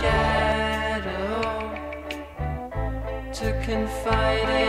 shadow to confide in.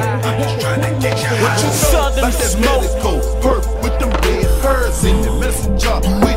I'm trying to get you high. Southern like that smoke. Cold, perf with them red herds in the messenger.